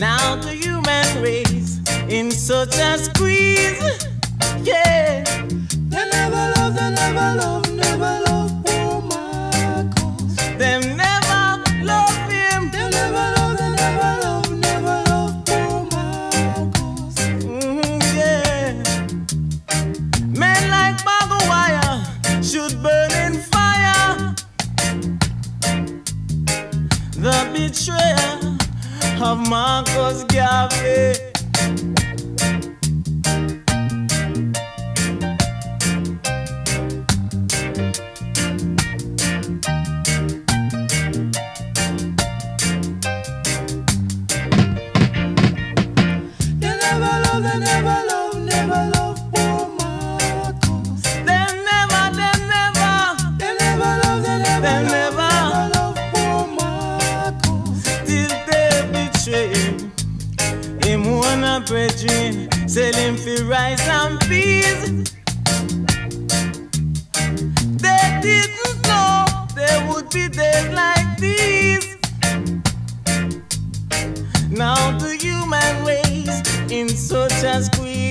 Now the human race in such a squeeze. Yeah. They never love, they never love, never love poor Marcus. Them never love him. They never love, they never love, never love poor Marcus. Mhm, yeah. Men like Maguire should burn in fire. The betrayer of Marcus Garvey. Him wanna brethren, sell him for rice and peas. They didn't know there would be days like these. Now the human race in such a squeeze.